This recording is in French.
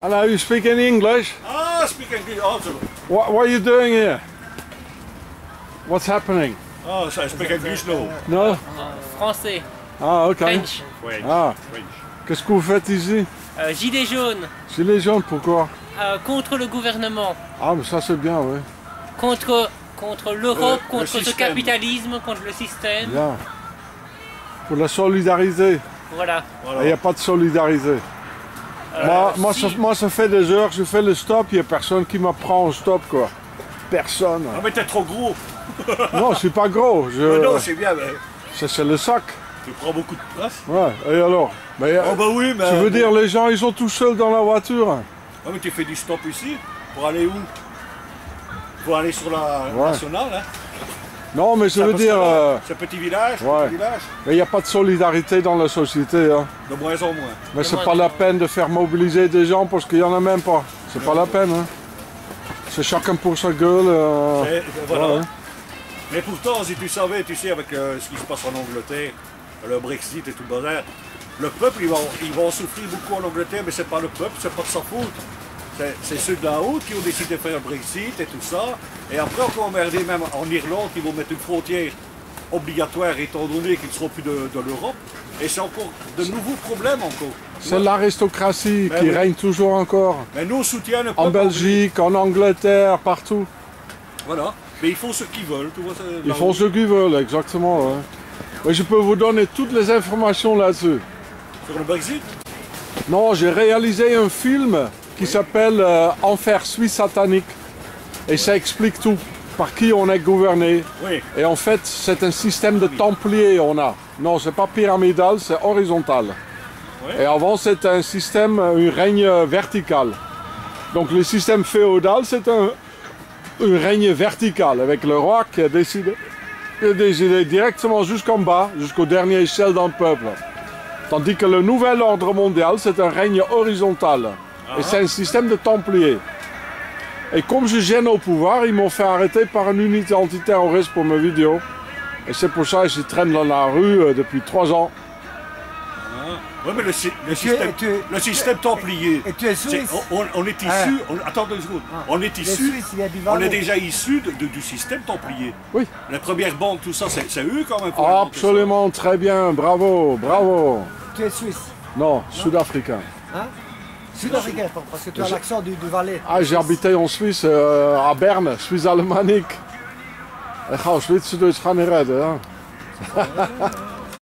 Hello, you speak any English? Ah, speak English also. What, what are you doing here? What's happening? Oh, so I speak English now? No? Français, Ah, ok. French, French. Ah, French. qu'est-ce que vous faites ici? Euh, gilet jaune, Gilets jaunes, pourquoi? Euh, contre le gouvernement, Ah, mais ça c'est bien, oui. contre, contre l'Europe, Le- le contre ce système. capitalisme, contre le système. Bien. Pour la solidariser. Voilà. Il Voilà. n'y a pas de solidariser. Euh, moi, moi, si- ça, moi, ça fait des heures que je fais le stop, il n'y a personne qui m'apprend au stop, quoi. Personne. Ah, mais t'es trop gros. Non, je suis pas gros. Mais Je... non, c'est bien, mais Ça, c'est le sac. tu prends beaucoup de place. Ouais, et alors? Mais, Oh, bah oui, mais. Tu veux dire, les gens, ils sont tout seuls dans la voiture Ah, mais tu fais du stop ici? Pour aller où? Pour aller sur la Ouais. nationale, hein? Non, mais je Ça veux dire, euh, Ce petit village, ouais. petit village, il n'y a pas de solidarité dans la société. Hein. de moins en moins. Mais c'est pas la moins. peine de faire mobiliser des gens parce qu'il n'y en a même pas. C'est pas la peine. Hein. C'est chacun pour sa gueule. euh, Et, voilà. ouais. Mais pourtant, si tu savais, tu sais, avec euh, ce qui se passe en Angleterre, le Brexit et tout le bazar, le peuple, ils vont, ils vont souffrir beaucoup en Angleterre, mais c'est pas le peuple, c'est pas de sa faute. C'est- ceux de la haute qui ont décidé de faire le Brexit et tout ça. Et après, encore emmerdé, même en Irlande, qui vont mettre une frontière obligatoire étant donné qu'ils ne seront plus de, de l'Europe. Et c'est encore de nouveaux problèmes encore. C'est l'aristocratie Ben qui oui. règne toujours encore. Mais nous, on peuple. En Belgique, en Angleterre, partout. Voilà. Mais ils font ce qu'ils veulent. Tu vois, c'est Ils font ce qu'ils veulent, exactement. ouais. Mais je peux vous donner toutes les informations là-dessus. Sur le Brexit? Non, j'ai réalisé un film qui s'appelle euh, Enfer suisse satanique. Et ça explique tout. Par qui on est gouverné. Oui. Et en fait, c'est un système de templiers on a. Non, c'est pas pyramidal, c'est horizontal. Et avant, c'était un système, un règne vertical. Donc le système féodal, c'est un, un règne vertical avec le roi qui a décidé, qui a décidé directement jusqu'en bas, jusqu'au dernier échelle le peuple. Tandis que le nouvel ordre mondial, c'est un règne horizontal. Et c'est un système de templiers. Et comme je gêne au pouvoir, ils m'ont fait arrêter par une unité antiterroriste pour mes vidéos. Et c'est pour ça que je traîne dans la rue euh, depuis trois ans. Oui, mais le, sy- le tu es- système, tu es- le système templier. Et tu es suisse on, on est issu. Ah. on- attends deux secondes. On est issu. On est déjà issu de- de- du système templier. Oui. Les premières banques, tout ça, c'est eux quand même. Absolument, très bien, bravo, bravo. Tu es suisse, Non, sud-africain. hein? Sud-africain, parce que tu as l'accent du, du Valais. Ah, j'ai habité en Suisse, euh, à Berne, Suisse alemanique. Ik ga Zwitserduits gaan niet redden.